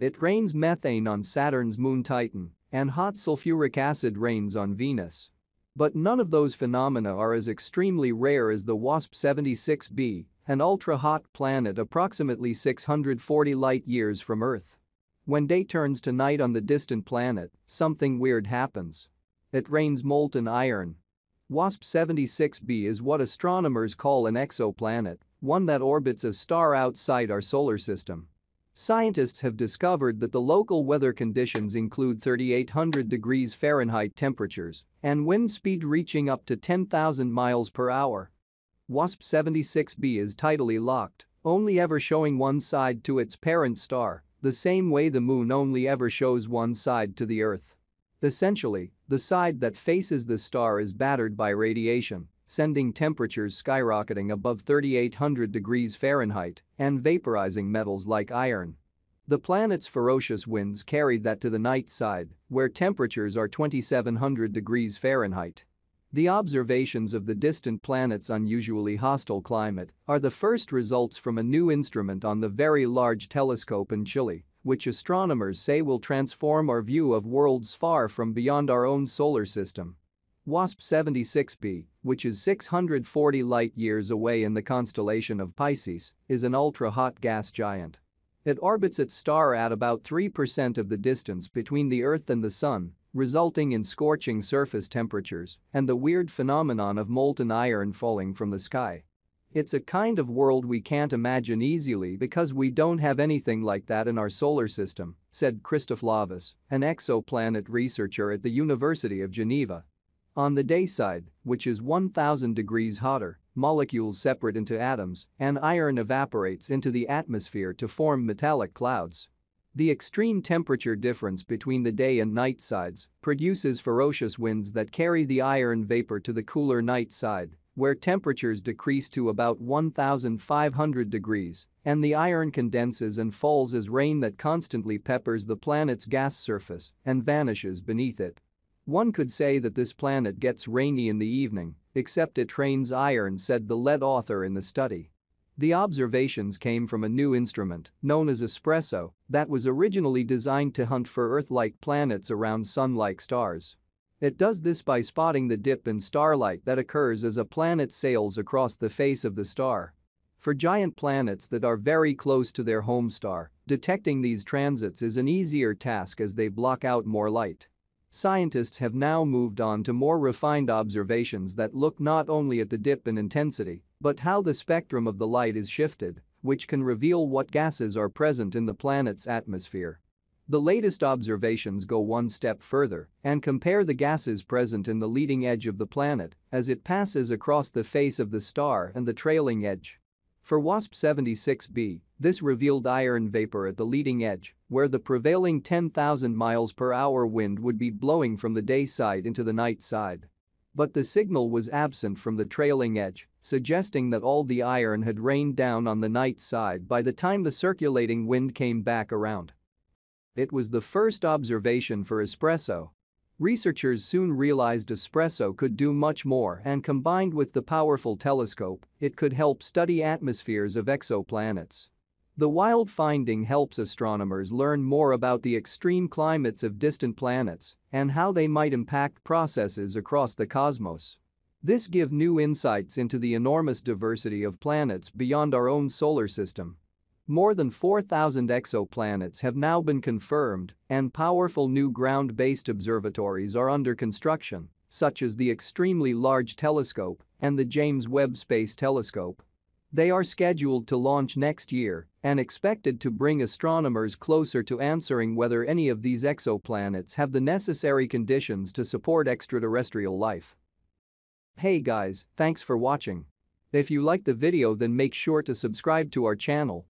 It rains methane on Saturn's moon Titan and hot sulfuric acid rains on Venus. But none of those phenomena are as extremely rare as the WASP-76b, an ultra-hot planet approximately 640 light-years from Earth. When day turns to night on the distant planet, something weird happens. It rains molten iron. WASP-76b is what astronomers call an exoplanet, one that orbits a star outside our solar system. Scientists have discovered that the local weather conditions include 3800 degrees Fahrenheit temperatures and wind speed reaching up to 10,000 miles per hour. WASP-76b is tidally locked, only ever showing one side to its parent star, the same way the moon only ever shows one side to the Earth. Essentially, the side that faces the star is battered by radiation, sending temperatures skyrocketing above 3800 degrees Fahrenheit and vaporizing metals like iron. The planet's ferocious winds carried that to the night side, where temperatures are 2700 degrees Fahrenheit. The observations of the distant planet's unusually hostile climate are the first results from a new instrument on the Very Large Telescope in Chile, which astronomers say will transform our view of worlds far from beyond our own solar system. WASP-76b, which is 640 light-years away in the constellation of Pisces, is an ultra-hot gas giant. It orbits its star at about 3% of the distance between the Earth and the Sun resulting in scorching surface temperatures and the weird phenomenon of molten iron falling from the sky. It's a kind of world we can't imagine easily because we don't have anything like that in our solar system, said Christophe Lovis, an exoplanet researcher at the University of Geneva. On the day side, which is 1000 degrees hotter, molecules separate into atoms and iron evaporates into the atmosphere to form metallic clouds. The extreme temperature difference between the day and night sides produces ferocious winds that carry the iron vapor to the cooler night side, where temperatures decrease to about 1500 degrees and the iron condenses and falls as rain that constantly peppers the planet's gas surface and vanishes beneath it. One could say that this planet gets rainy in the evening, except it rains iron said the lead author in the study. The observations came from a new instrument, known as ESPRESSO, that was originally designed to hunt for Earth-like planets around Sun-like stars. It does this by spotting the dip in starlight that occurs as a planet sails across the face of the star. For giant planets that are very close to their home star, detecting these transits is an easier task as they block out more light. Scientists have now moved on to more refined observations that look not only at the dip in intensity but how the spectrum of the light is shifted, which can reveal what gases are present in the planet's atmosphere. The latest observations go one step further and compare the gases present in the leading edge of the planet as it passes across the face of the star and the trailing edge. For WASP-76b, this revealed iron vapor at the leading edge, where the prevailing 10,000 miles per hour wind would be blowing from the day side into the night side. But the signal was absent from the trailing edge, suggesting that all the iron had rained down on the night side by the time the circulating wind came back around. It was the first observation for espresso. Researchers soon realized espresso could do much more and combined with the powerful telescope, it could help study atmospheres of exoplanets. The wild finding helps astronomers learn more about the extreme climates of distant planets and how they might impact processes across the cosmos. This give new insights into the enormous diversity of planets beyond our own solar system. More than 4,000 exoplanets have now been confirmed and powerful new ground-based observatories are under construction, such as the Extremely Large Telescope and the James Webb Space Telescope. They are scheduled to launch next year and expected to bring astronomers closer to answering whether any of these exoplanets have the necessary conditions to support extraterrestrial life. Hey guys, thanks for watching. If you liked the video then make sure to subscribe to our channel